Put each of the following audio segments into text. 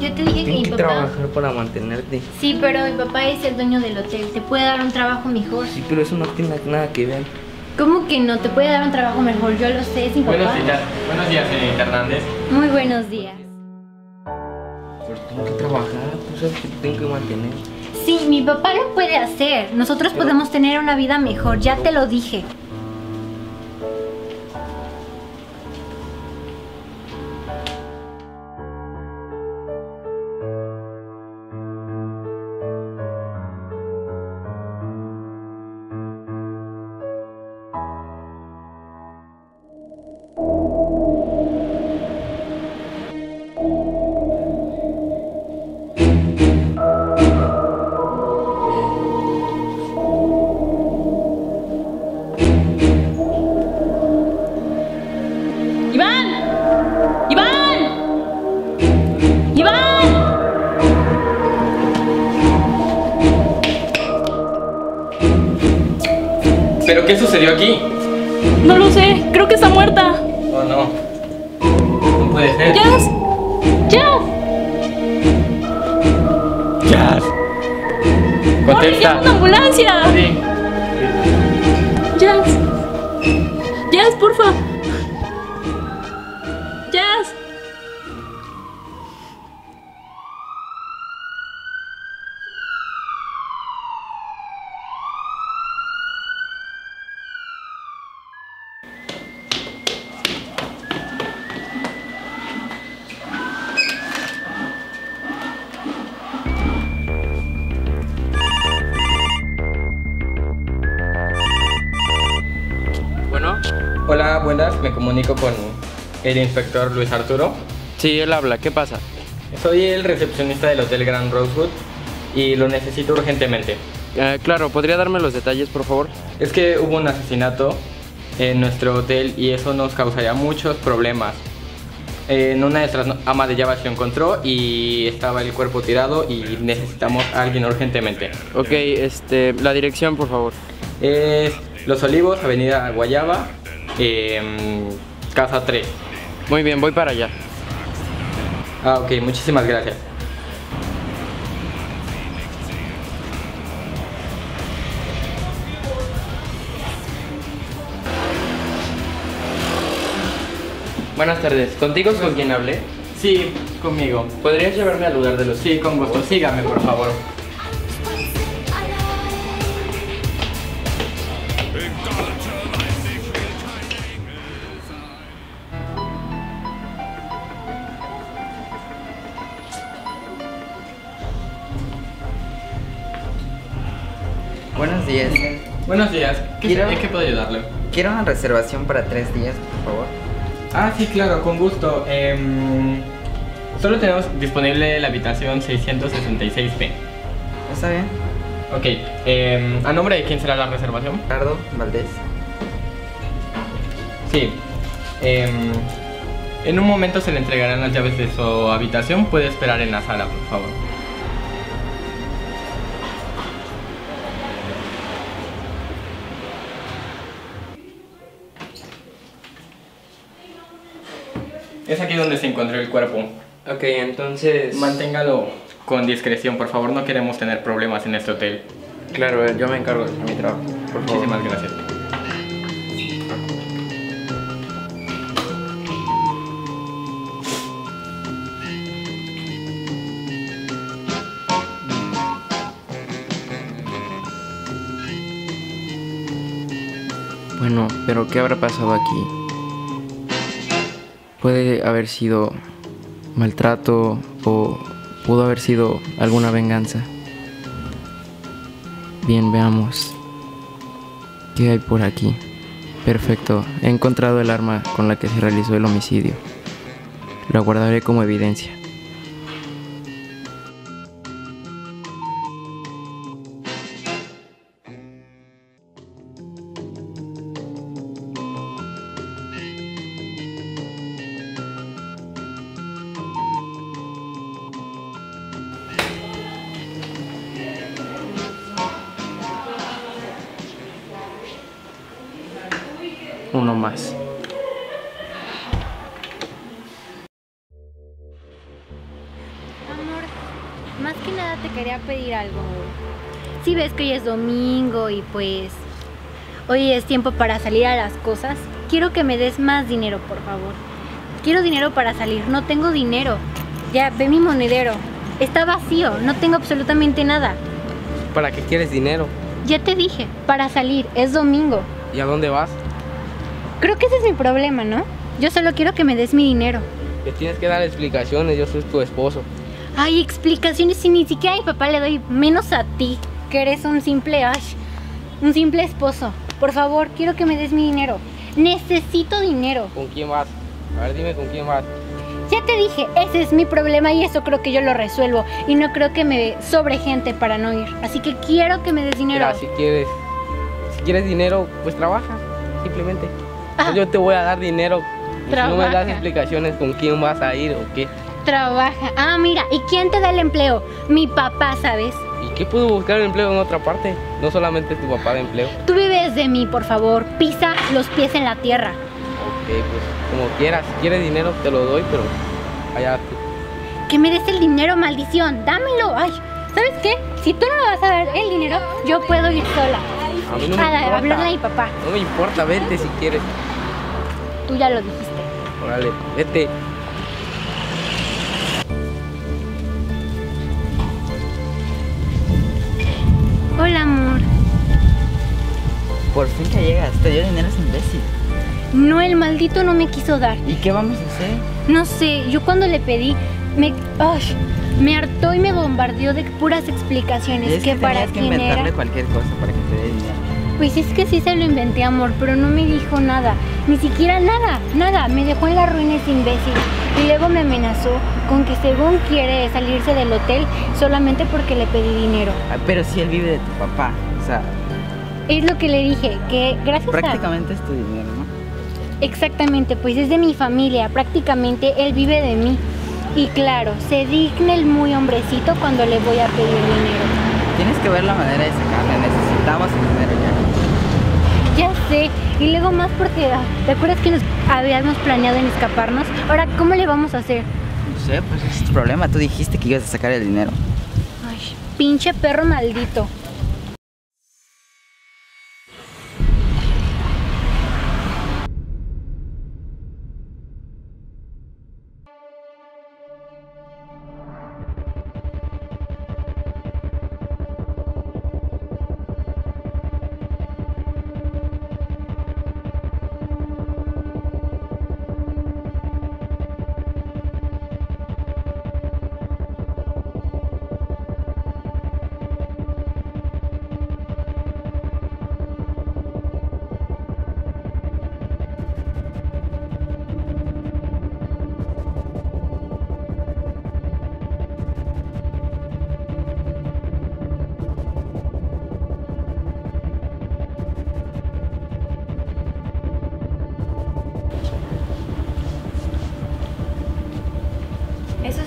Yo te dije que mi Tienes que papá. trabajar para mantenerte. Sí, pero mi papá es el dueño del hotel. Te puede dar un trabajo mejor. Sí, pero eso no tiene nada que ver. ¿Cómo que no? Te puede dar un trabajo mejor. Yo lo sé, es mi papá. Buenos días, buenos días, señorita Hernández. Muy buenos días. Pero tengo que trabajar, tú sabes que te tengo que mantener. Sí, mi papá lo puede hacer. Nosotros Pero- podemos tener una vida mejor. Ya te lo dije. No lo sé, creo que está muerta. Oh, no. No puede ser. ¡Jazz! ¡Jazz! Jazz. ¡Corre, Contesta. una ambulancia! Sí. ¡Jazz! ¡Jazz, porfa! Comunico con el inspector Luis Arturo. sí, él habla, ¿qué pasa? Soy el recepcionista del Hotel Grand Rosewood y lo necesito urgentemente. Eh, claro, ¿podría darme los detalles, por favor? Es que hubo un asesinato en nuestro hotel y eso nos causaría muchos problemas. En una de nuestras amas de llave se encontró y estaba el cuerpo tirado y necesitamos a alguien urgentemente. Ok, este, la dirección, por favor. Es Los Olivos, Avenida Guayaba, em, Casa 3. Muy bien, voy para allá. Ah, ok, muchísimas gracias. Buenas tardes, ¿contigo es con quien hablé? Sí, conmigo. ¿Podrías llevarme al lugar de los Sí, con gusto. Sígame, por favor. Buenos días. ¿Qué, Quiero- ¿En qué puedo ayudarle? Quiero una reservación para tres días, por favor. Ah, sí, claro, con gusto. Em, solo tenemos disponible la habitación 666P. ¿Está bien? Ok, em, ¿a nombre de quién será la reservación? Ricardo Valdés. Sí. em, en un momento se le entregarán las llaves de su habitación. Puede esperar en la sala, por favor. Es aquí donde se encontró el cuerpo. Ok, entonces... Manténgalo con discreción, por favor. No queremos tener problemas en este hotel. Claro, yo me encargo de mi trabajo, por favor. Muchísimas gracias. Bueno, pero ¿qué habrá pasado aquí? Puede haber sido maltrato o pudo haber sido alguna venganza. Bien, veamos. ¿Qué hay por aquí? Perfecto, he encontrado el arma con la que se realizó el homicidio. Lo guardaré como evidencia. Más. más que nada te quería pedir algo. Si ves que hoy es domingo y pues hoy es tiempo para salir a las cosas, quiero que me des más dinero, por favor. Quiero dinero para salir, no tengo dinero. Ya, ve mi monedero. Está vacío, no tengo absolutamente nada. ¿Para qué quieres dinero? Ya te dije, para salir, es domingo. ¿Y a dónde vas? Creo que ese es mi problema, ¿no? Yo solo quiero que me des mi dinero. Le tienes que dar explicaciones, yo soy tu esposo. Hay explicaciones y ni siquiera a mi papá le doy, menos a ti, que eres un simple Ash, un simple esposo. Por favor, quiero que me des mi dinero. Necesito dinero. ¿Con quién vas? A ver, dime con quién vas. Ya te dije, ese es mi problema y eso creo que yo lo resuelvo. Y no creo que me sobre gente para no ir. Así que quiero que me des dinero. Mira, si quieres, si quieres dinero, pues trabaja, simplemente. Ah. Yo te voy a dar dinero. Y si no me das explicaciones con quién vas a ir o qué. Trabaja. Ah, mira, ¿y quién te da el empleo? Mi papá, ¿sabes? ¿Y qué puedo buscar empleo en otra parte? No solamente tu papá de empleo. Tú vives de mí, por favor. Pisa los pies en la tierra. Ok, pues como quieras. Si quieres dinero, te lo doy, pero allá tú. Que me des el dinero, maldición. Dámelo. Ay, ¿sabes qué? Si tú no me vas a dar el dinero, yo puedo ir sola. A mí no me a importa. hablarle a mi papá. No me importa, vete si quieres. Tú ya lo dijiste. Órale, vete. Hola, amor. Por fin que llegas, te dio dinero ese imbécil. No, el maldito no me quiso dar. ¿Y qué vamos a hacer? No sé, yo cuando le pedí, me, ay, me hartó y me bombardeó de puras explicaciones. Es que, que para tenías que quién inventarle era. cualquier cosa para que te dé dinero. Pues es que sí se lo inventé, amor, pero no me dijo nada. Ni siquiera nada, nada. Me dejó en la ruina ese imbécil. Y luego me amenazó con que según quiere salirse del hotel solamente porque le pedí dinero. Ah, pero si él vive de tu papá, o sea, Es lo que le dije, que gracias a... prácticamente es tu dinero, ¿no? Exactamente, pues es de mi familia, prácticamente él vive de mí. Y claro, se digna el muy hombrecito cuando le voy a pedir dinero. Tienes que ver la manera de sacarle, necesitamos. Ya sé, y luego más porque, ah, ¿te acuerdas que nos habíamos planeado en escaparnos? Ahora, ¿cómo le vamos a hacer? No sé, pues ese es tu problema, tú dijiste que ibas a sacar el dinero. Ay, pinche perro maldito.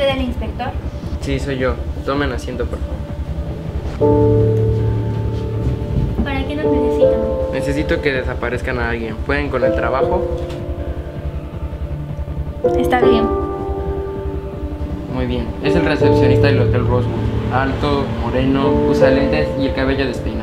Usted el inspector? Sí, soy yo. Tomen asiento, por favor. ¿Para qué nos necesitan? Necesito que desaparezcan a alguien. ¿Pueden con el trabajo? Está bien. Muy bien. Es el recepcionista del Hotel Rosewood. Alto, moreno, usa lentes y el cabello despeinado.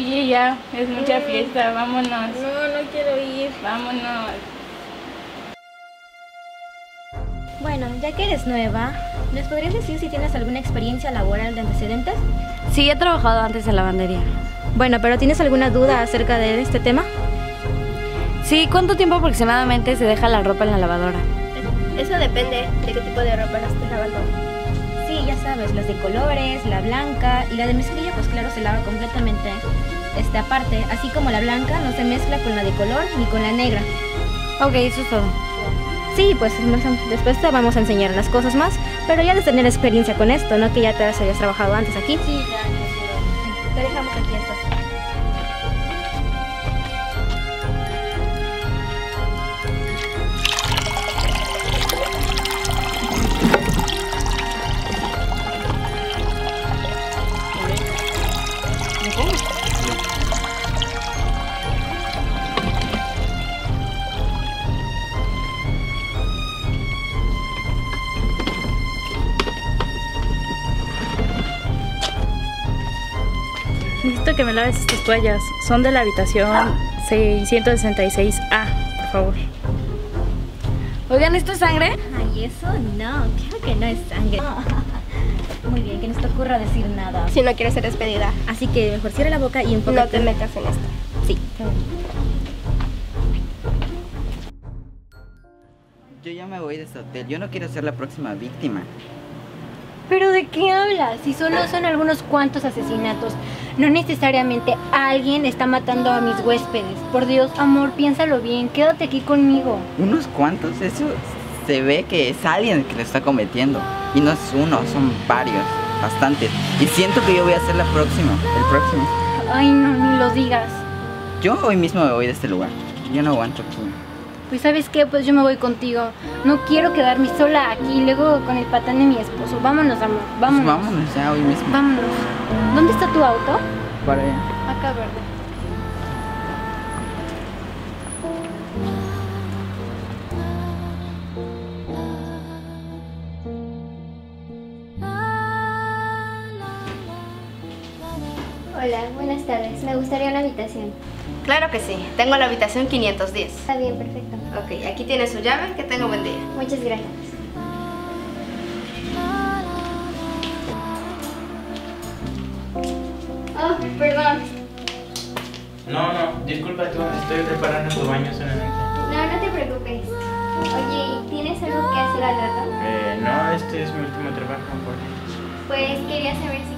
Oye, ya, es mucha fiesta, vámonos. No, no quiero ir. Vámonos. Bueno, ya que eres nueva, ¿les podrías decir si tienes alguna experiencia laboral de antecedentes? Sí, he trabajado antes en lavandería. Bueno, pero ¿tienes alguna duda acerca de este tema? Sí, ¿cuánto tiempo aproximadamente se deja la ropa en la lavadora? Eso depende de qué tipo de ropa la estés lavando. Sabes, las de colores, la blanca y la de mezclilla, pues claro, se lava completamente este, aparte, así como la blanca no se mezcla con la de color ni con la negra. Ok, eso es todo. Sí, pues después te vamos a enseñar las cosas más, pero ya de tener experiencia con esto, ¿no? Que ya te hayas trabajado antes aquí. Sí, ya, Te dejamos aquí esto. Me laves estas toallas. Son de la habitación 666A, por favor. Oigan, ¿esto es sangre? Ay, eso no, claro que no es sangre. Muy bien, que no se te ocurra decir nada. Si no quieres ser despedida, Así que mejor cierra la boca y enfócate. no te metas en esto. Sí. Yo ya me voy de este hotel. Yo no quiero ser la próxima víctima. ¿Pero de qué hablas? Si solo son algunos cuantos asesinatos, no necesariamente alguien está matando a mis huéspedes. Por Dios, amor, piénsalo bien, quédate aquí conmigo. Unos cuantos, eso se ve que es alguien que lo está cometiendo. Y no es uno, son varios, bastantes. Y siento que yo voy a ser la próxima, el próximo. Ay, no, ni lo digas. Yo hoy mismo me voy de este lugar. Yo no aguanto aquí. Pues sabes qué, pues yo me voy contigo. No quiero quedarme sola aquí, luego con el patán de mi esposo. Vámonos, amor, Pues vámonos. vámonos ya hoy mismo. Vámonos. ¿Dónde está tu auto? Para allá. Acá, verde. Hola, buenas tardes. Me gustaría una habitación. Claro que sí, tengo la habitación 510. Está bien, perfecto. Ok, aquí tiene su llave, que tenga buen día. Muchas gracias. Oh, perdón. No, no, disculpa tú, estoy preparando tu baño solamente. No, no te preocupes. Oye, ¿tienes algo que hacer al rato? Eh, no, este es mi último trabajo, ¿por? Pues quería saber si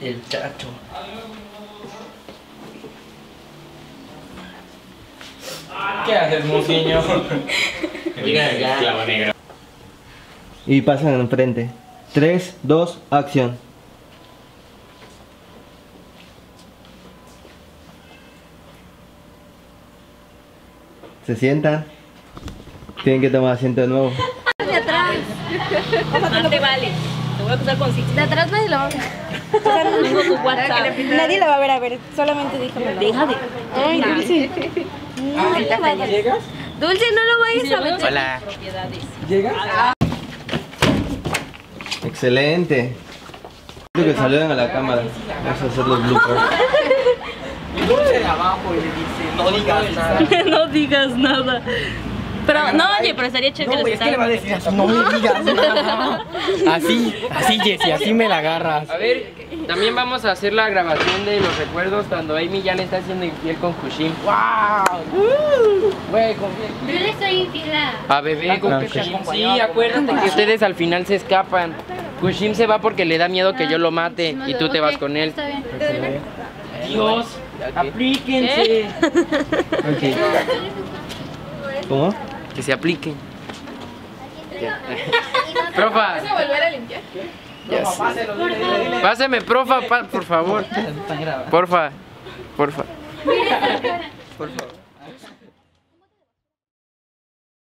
El chacho. ¿Qué haces, musiño? Clavo negro. Y pasan enfrente. 3, 2, acción. Se sientan. Tienen que tomar asiento de nuevo. De atrás. No te vale. Voy a acusar con. De atrás nadie lo va a ver. Tengo tu WhatsApp. Nadie lo va a ver a ver, solamente déjame. Deja de. Ay, Dulce. ¿Llegas? Dulce, no lo vayas a meter. Hola. ¿Llegas? Excelente. Quiero que saluden a la cámara. Vamos a hacer los bloopers. Dulce de abajo y le dice, no No digas nada. no digas nada. Pero, no, oye, pero estaría chévere No, que güey, es que le va a decir así, no me digas nada. Así, así, Jessy, así me la agarras. A ver, también vamos a hacer la grabación de los recuerdos cuando Amy ya le está haciendo infiel con Kushim. ¡Wow! Güey, confía. Yo le soy infiel a... A bebé con No. Kushim. Sí, acuérdate que ustedes al final se escapan. Kushim se va porque le da miedo que yo lo mate y tú te vas con él. Está bien. Dios, aplíquense. ¿Cómo? Que se apliquen. Ya. Profa. ¿Vas a volver a limpiar? Ya sé. Páseme, profa, pa- por favor. Porfa, porfa. Por favor.